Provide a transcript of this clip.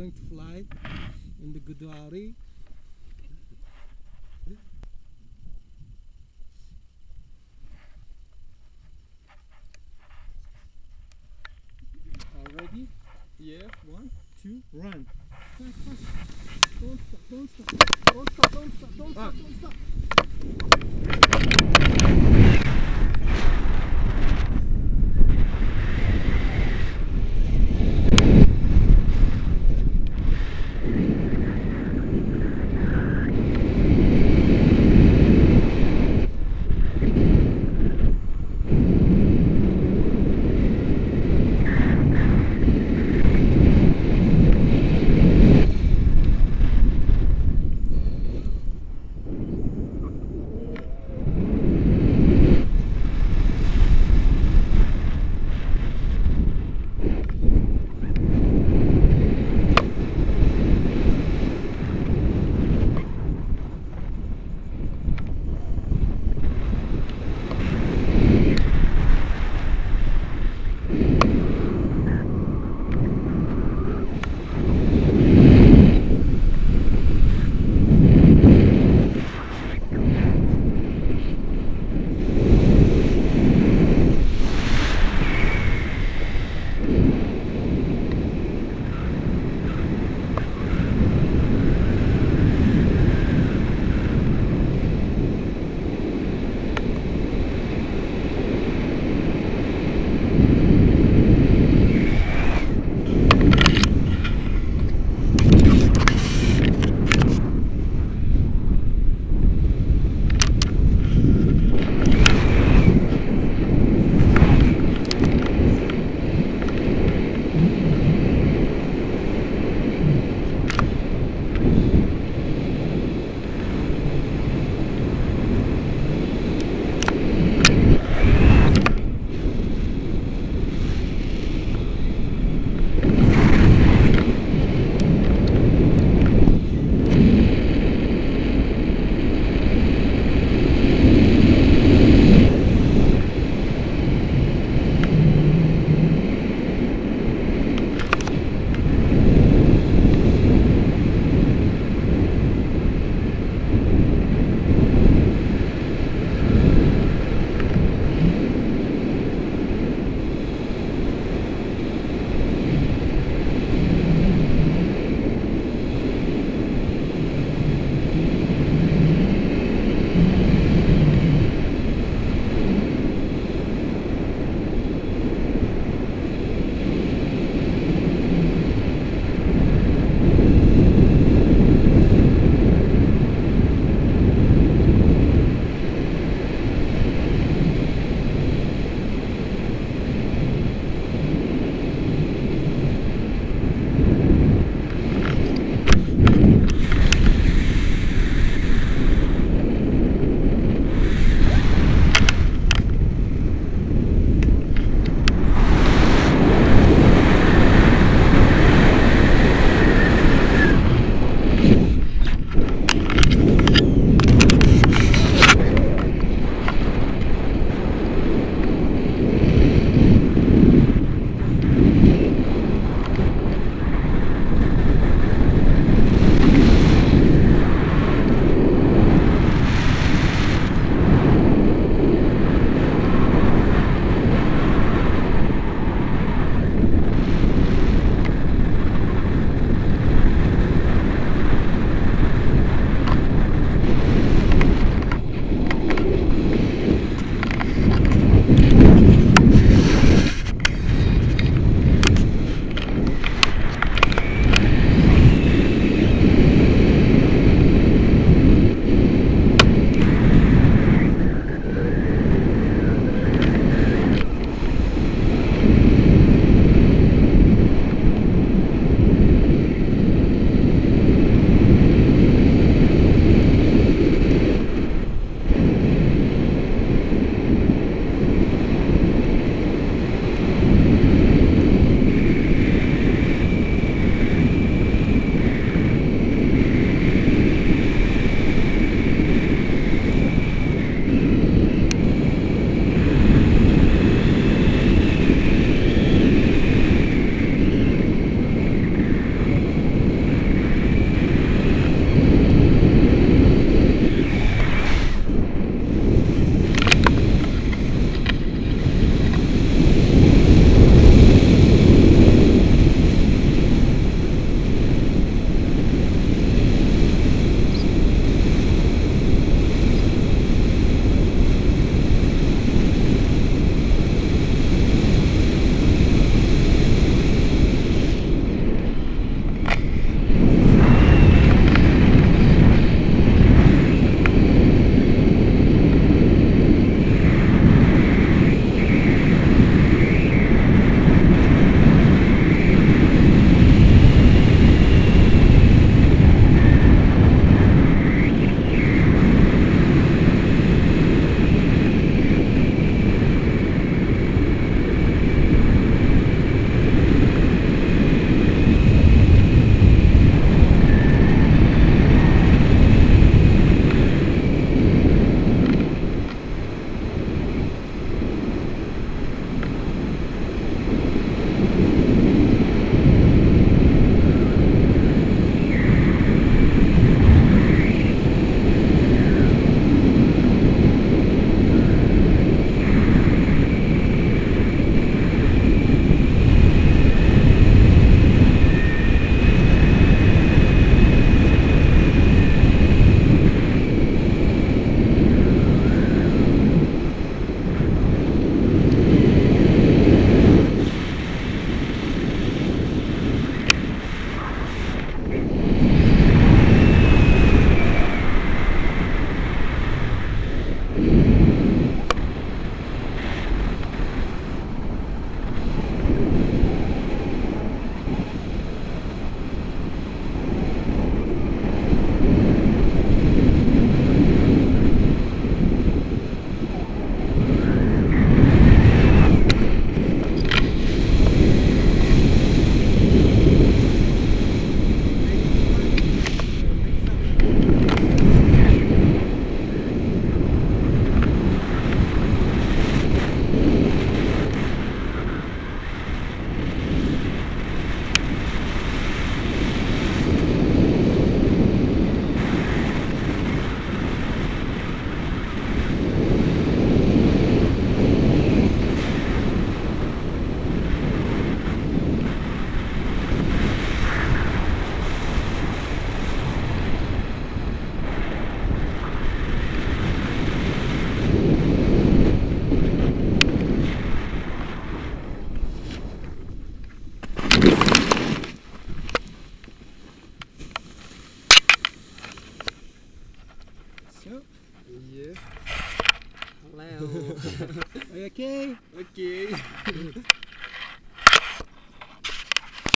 going to fly in the Gudauri. Already? Yeah, one, two, run. Fast, fast. Don't stop, don't stop, don't stop, don't stop, don't stop, don't stop.